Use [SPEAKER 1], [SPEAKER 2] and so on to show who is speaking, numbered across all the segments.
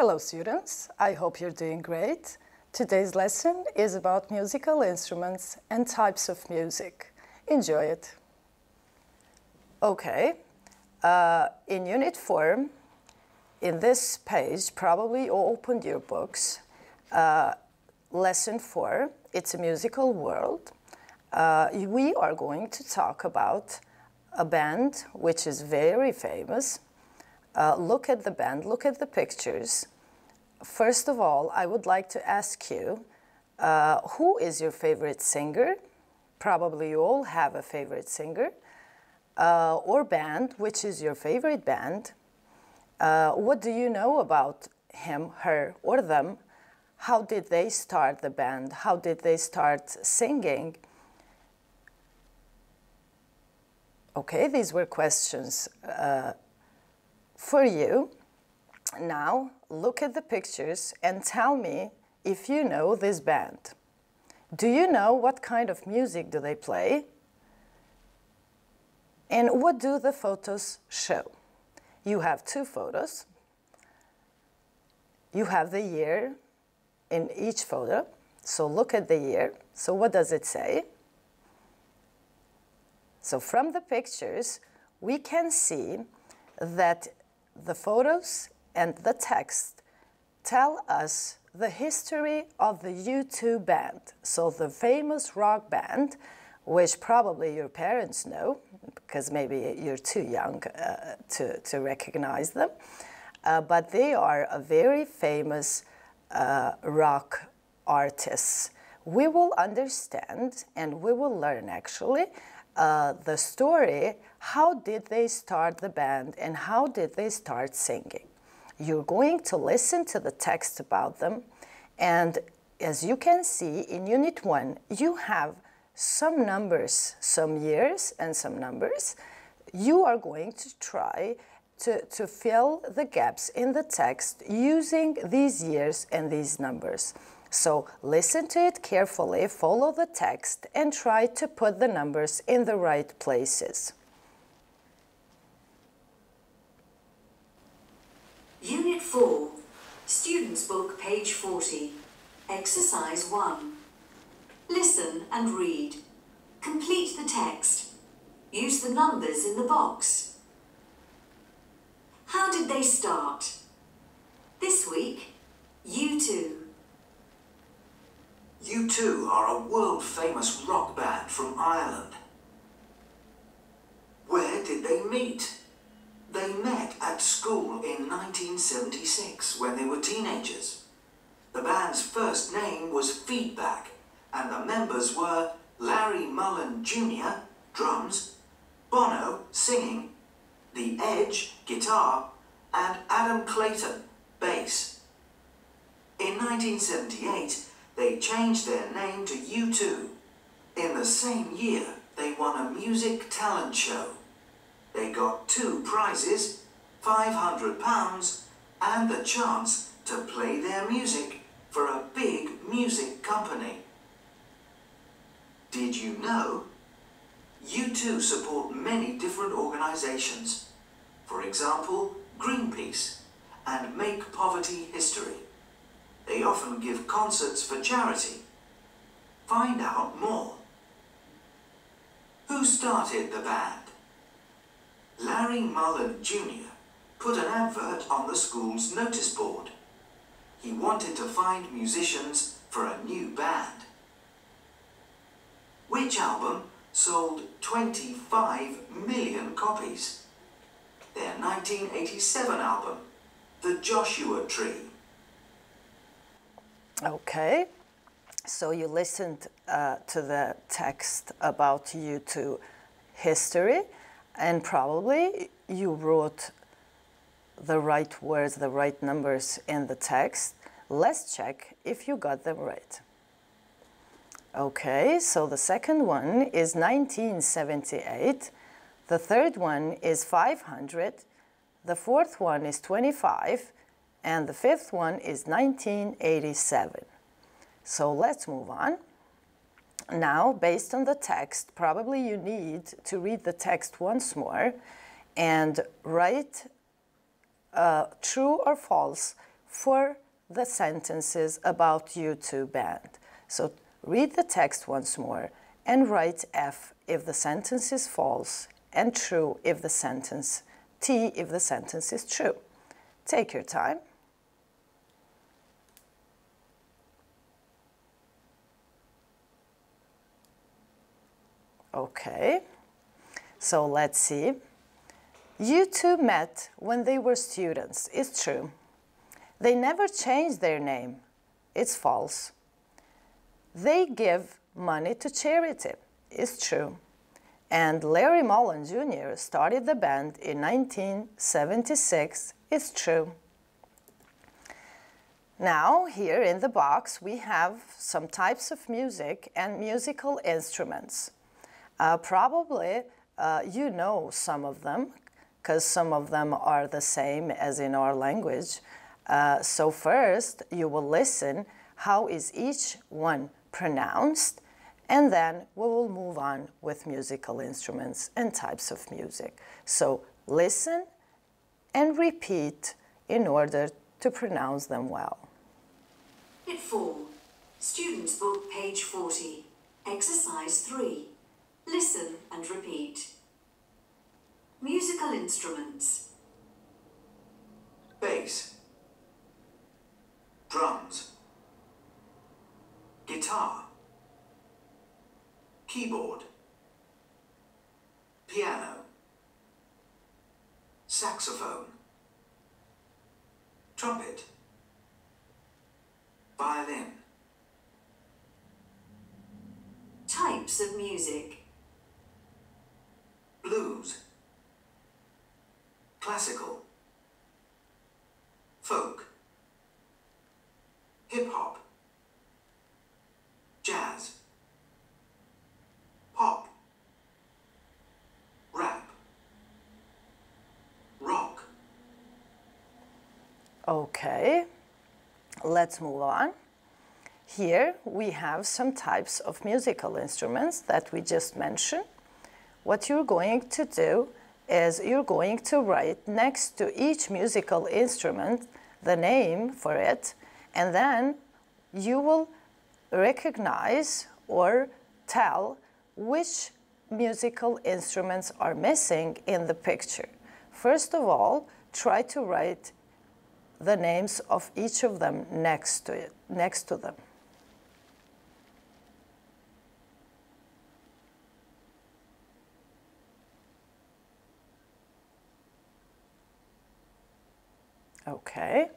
[SPEAKER 1] Hello students, I hope you're doing great. Today's lesson is about musical instruments and types of music. Enjoy it. Okay, uh, in Unit 4, in this page, probably you opened your books. Uh, lesson 4, it's a musical world. Uh, we are going to talk about a band which is very famous. Uh, look at the band, look at the pictures. First of all, I would like to ask you, uh, who is your favorite singer? Probably you all have a favorite singer. Uh, or band, which is your favorite band? Uh, what do you know about him, her, or them? How did they start the band? How did they start singing? Okay, these were questions uh, for you. Now, look at the pictures and tell me if you know this band. Do you know what kind of music do they play? And what do the photos show? You have two photos. You have the year in each photo. So look at the year. So what does it say? So from the pictures, we can see that the photos and the text tell us the history of the U2 band. So the famous rock band, which probably your parents know, because maybe you're too young uh, to, to recognize them. Uh, but they are a very famous uh, rock artists. We will understand and we will learn actually uh, the story, how did they start the band and how did they start singing? You're going to listen to the text about them and as you can see in Unit 1, you have some numbers, some years and some numbers. You are going to try to, to fill the gaps in the text using these years and these numbers. So listen to it carefully, follow the text, and try to put the numbers in the right places.
[SPEAKER 2] Unit 4, Students' Book, page 40. Exercise 1. Listen and read. Complete the text. Use the numbers in the box. How did they start? This week, U2.
[SPEAKER 3] U2 are a world-famous rock band from Ireland. Where did they meet? They met at school in 1976 when they were teenagers. The band's first name was Feedback and the members were Larry Mullen Jr., drums, Bono, singing, The Edge, guitar, and Adam Clayton, bass. In 1978, they changed their name to U2. In the same year, they won a music talent show. They got two prizes, £500 and the chance to play their music for a big music company. Did you know? U2 support many different organisations. For example, Greenpeace and Make Poverty History. They often give concerts for charity. Find out more. Who started the band? Larry Mullen Jr. put an advert on the school's notice board. He wanted to find musicians for a new band. Which album sold 25 million copies? Their 1987 album, The Joshua Tree.
[SPEAKER 1] Okay, so you listened uh, to the text about U2 history, and probably you wrote the right words, the right numbers in the text. Let's check if you got them right. Okay, so the second one is 1978, the third one is 500, the fourth one is 25, and the fifth one is 1987. So let's move on. Now, based on the text, probably you need to read the text once more and write uh, true or false for the sentences about U2 band. So read the text once more and write F if the sentence is false and true if the sentence, T if the sentence is true. Take your time. Okay, so let's see. U2 met when they were students. It's true. They never changed their name. It's false. They give money to charity. It's true. And Larry Mullen Jr. started the band in 1976. It's true. Now, here in the box, we have some types of music and musical instruments. Uh, probably uh, you know some of them because some of them are the same as in our language. Uh, so first, you will listen how is each one pronounced, and then we will move on with musical instruments and types of music. So listen and repeat in order to pronounce them well.
[SPEAKER 2] Bit 4. Students Book, page 40. Exercise 3. Listen and repeat. Musical instruments.
[SPEAKER 3] bass, drums, guitar, keyboard, piano, saxophone, trumpet, violin,
[SPEAKER 2] Types of music.
[SPEAKER 3] blues, classical, folk, hip hop, jazz, pop, rap, rock.
[SPEAKER 1] Okay, let's move on. Here we have some types of musical instruments that we just mentioned. What you're going to do is you're going to write next to each musical instrument the name for it, and then you will recognize or tell which musical instruments are missing in the picture. First of all, try to write the names of each of them next to it, next to them. Okay,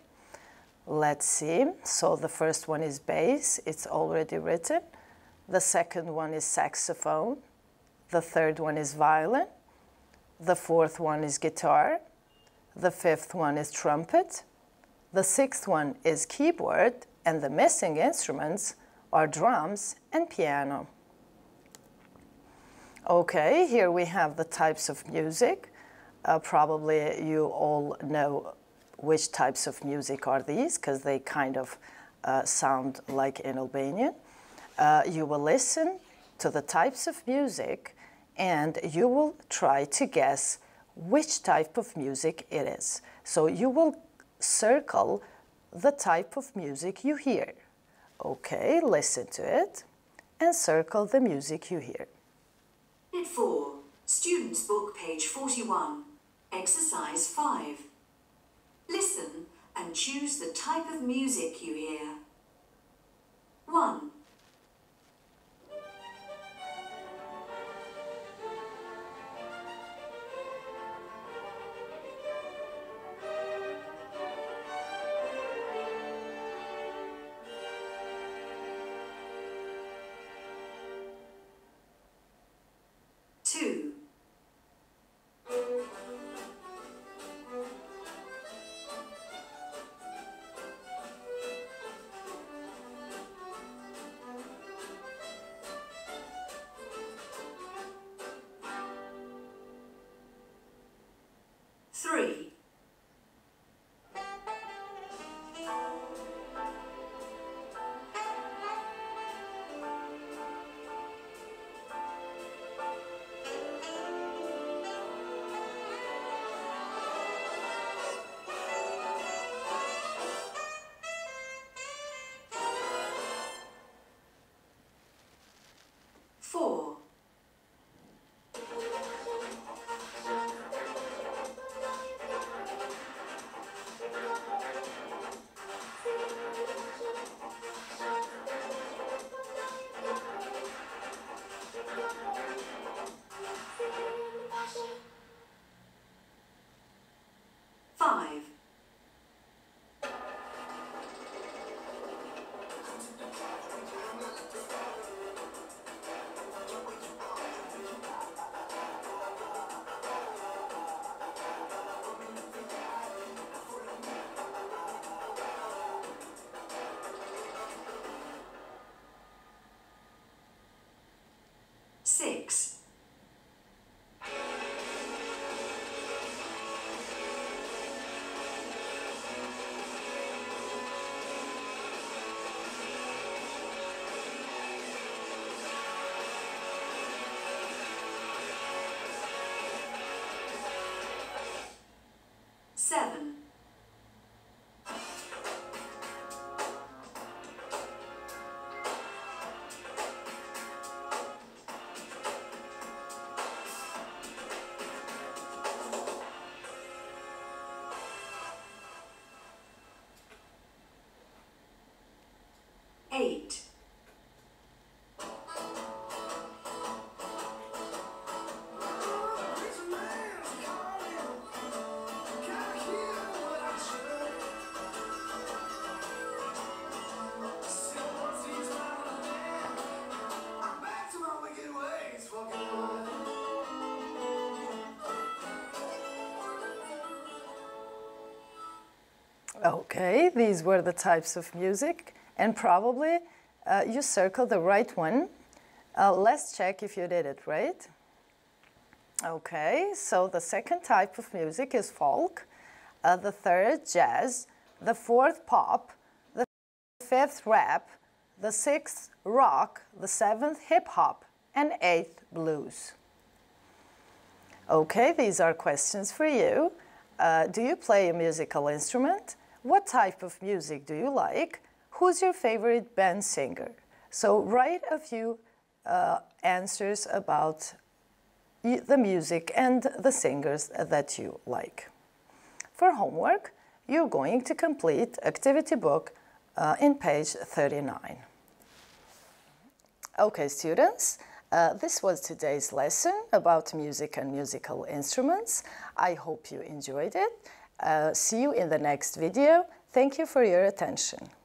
[SPEAKER 1] let's see. So the first one is bass, it's already written. The second one is saxophone. The third one is violin. The fourth one is guitar. The fifth one is trumpet. The sixth one is keyboard. And the missing instruments are drums and piano. Okay, here we have the types of music. Uh, probably you all know which types of music are these because they kind of uh, sound like in Albanian. Uh, you will listen to the types of music and you will try to guess which type of music it is. So you will circle the type of music you hear. Okay, listen to it and circle the music you hear.
[SPEAKER 2] Bit 4. Students Book, page 41. Exercise 5. Listen and choose the type of music you hear. 1.
[SPEAKER 1] Okay, these were the types of music, and probably uh, you circled the right one. Uh, let's check if you did it right. Okay, so the second type of music is folk, uh, the third, jazz, the fourth, pop, the fifth, rap, the sixth, rock, the seventh, hip hop, and eighth, blues. Okay, these are questions for you. Uh, do you play a musical instrument? What type of music do you like? Who's your favorite band singer? So write a few uh, answers about the music and the singers that you like. For homework, you're going to complete activity book uh, in page 39. Okay, students, uh, this was today's lesson about music and musical instruments. I hope you enjoyed it. Uh, see you in the next video. Thank you for your attention.